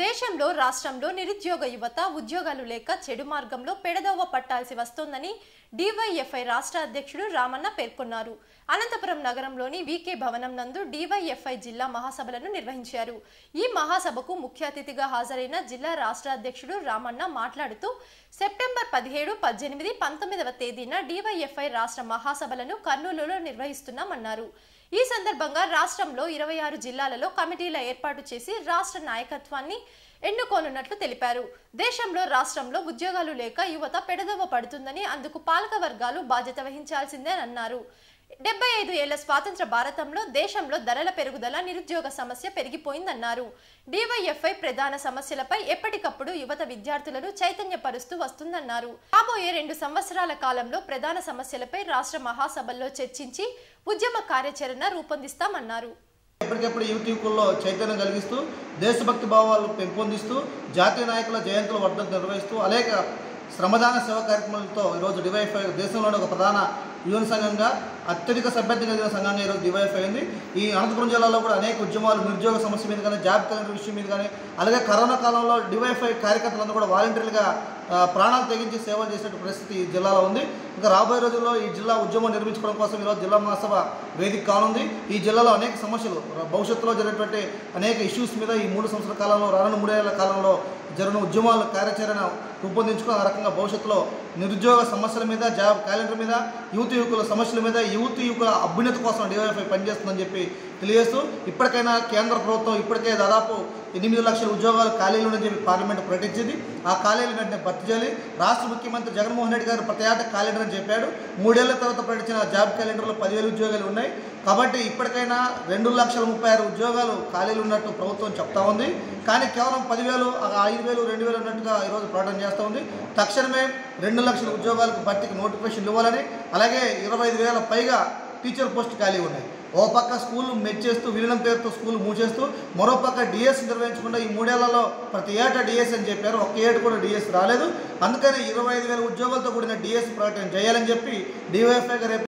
దేశంలో రాష్ట్రంలో నిరుద్యోగ యువత ఉద్యోగాలు లేక చెడు మార్గంలో పెడదోవ పట్టాల్సి వస్తోందని డివైఎఫ్ఐ రాష్ట్ర అధ్యక్షుడు రామన్న పేర్కొన్నారు. అనంతపురం నగరంలోని వికే భవనం నందు డివైఎఫ్ఐ జిల్లా మహాసభలను నిర్వహించారు. ఈ మహాసభకు ముఖ్య అతిథిగా హాజరైన జిల్లా రాష్ట్ర అధ్యక్షుడు రామన్న మాట్లాడుతూ సెప్టెంబర్ పదిహేడు పద్దెనిమిది పంతొమ్మిదవ తేదీన డివైఎఫ్ఐ రాష్ట్ర మహాసభలను కర్నూలులో నిర్వహిస్తున్నామన్నారు. ఈ సందర్భంగా రాష్ట్రంలో ఇరవై ఆరు జిల్లాలలో కమిటీల ఏర్పాటు చేసి రాష్ట్ర నాయకత్వాన్ని ఎన్నుకోనున్నట్లు తెలిపారు. దేశంలో రాష్ట్రంలో ఉద్యోగాలు లేక యువత పెడదవ పడుతుందని అందుకు పాలక వర్గాలు బాధ్యత వహించాల్సిందే అన్నారు. డెబ్బై ఐదు ఏళ్ళ స్వాతంత్ర భారతంలో దేశంలో ధరల పెరుగుదల నిరుద్యోగ సమస్య పెరిగిపోయిందన్నారు. డివైఎఫ్ఐ ప్రధాన సమస్యలపై ఎప్పటికప్పుడు యువత విద్యార్థులను చైతన్యపరుస్తూ వస్తుందన్నారు. రాబోయే రెండు సంవత్సరాల కాలంలో ప్రధాన సమస్యలపై రాష్ట్ర మహాసభల్లో చర్చించి ఉద్యమ కార్యాచరణ రూపొందిస్తామన్నారు. ఎప్పటికప్పుడు యూత్ యువకుల్లో చైతన్యం కలిగిస్తూ దేశభక్తి భావాలు పెంపొందిస్తూ జాతీయ నాయకుల జయంతుల వర్ధంతి నిర్వహిస్తూ అనేక శ్రమదాన సేవ కార్యక్రమాలతో ఈరోజు డివైఎఫ్ఐ దేశంలోని ఒక ప్రధాన యువన సంఘంగా అత్యధిక సభ్యత కలిగిన సంఘంగా ఈరోజు డివైఎఫ్ఐ ఉంది ఈ అనంతపురం జిల్లాలో కూడా అనేక ఉద్యమాలు నిరుద్యోగ సమస్య మీద కానీ జాబ్ విషయం మీద కానీ అలాగే కరోనా కాలంలో డివైఎఫ్ఐ కార్యకర్తలందరూ కూడా వాలంటీర్లుగా ప్రాణాలు తెగించి సేవలు చేసే పరిస్థితి ఈ జిల్లాలో ఉంది. ఇంకా రాబోయే రోజుల్లో ఈ జిల్లా ఉద్యమం నిర్మించుకోవడం కోసం ఈరోజు జిల్లా మహాసభ వేదిక కానుంది. ఈ జిల్లాలో అనేక సమస్యలు భవిష్యత్తులో జరిగేటువంటి అనేక ఇష్యూస్ మీద ఈ మూడు సంవత్సరాల కాలంలో రానున్న మూడేళ్ళ కాలంలో జరిగిన ఉద్యమాల కార్యాచరణ రూపొందించుకుని ఆ రకంగా భవిష్యత్తులో నిరుద్యోగ సమస్యల మీద జాబ్ క్యాలెండర్ మీద యూత్ యువకుల సమస్యల మీద యూత్ యువకుల అభ్యున్నతి కోసం డివైఎఫ్ఐ పనిచేస్తుందని చెప్పి తెలియజేస్తూ ఇప్పటికైనా కేంద్ర ప్రభుత్వం ఇప్పటికే దాదాపు ఎనిమిది లక్షల ఉద్యోగాలు ఖాళీలు ఉన్నాయని చెప్పి పార్లమెంట్ ప్రకటించింది. ఆ ఖాళీలు వెంటనే భర్తీ చేయాలి. రాష్ట్ర ముఖ్యమంత్రి జగన్మోహన్ రెడ్డి గారు ప్రతి ఏటా క్యాలెండర్ అని చెప్పాడు. మూడేళ్ళ తర్వాత ప్రకటించిన జాబ్ క్యాలెండర్లో పదివేలు ఉద్యోగాలు ఉన్నాయి. కాబట్టి ఇప్పటికైనా రెండు లక్షల ముప్పై ఆరు ఉద్యోగాలు ఖాళీలు ఉన్నట్టు ప్రభుత్వం చెప్తా ఉంది. కానీ కేవలం పదివేలు ఐదు వేలు రెండు వేలు ఉన్నట్టుగా ఈరోజు ప్రకటన చేస్తూ ఉంది. తక్షణమే రెండు లక్షల ఉద్యోగాలకు భర్తీకి నోటిఫికేషన్ ఇవ్వాలని అలాగే ఇరవై ఐదు వేల పైగా టీచర్ పోస్ట్ ఖాళీ ఉన్నాయి. ఓ పక్క స్కూల్ మెచ్చేస్తూ విలీనం పేరుతో స్కూల్ మూసేస్తూ మరో పక్క డిఎస్ నిర్వహించకుండా ఈ మూడేళ్ళలో ప్రతి ఏటా డిఎస్ అని చెప్పారు. ఒక్క ఏడు కూడా డిఎస్ రాలేదు. అందుకని ఇరవై ఐదు వేల ఉద్యోగాలతో కూడిన డిఎస్ ప్రకటన చేయాలని చెప్పి డివైఎఫ్ఐ రేపు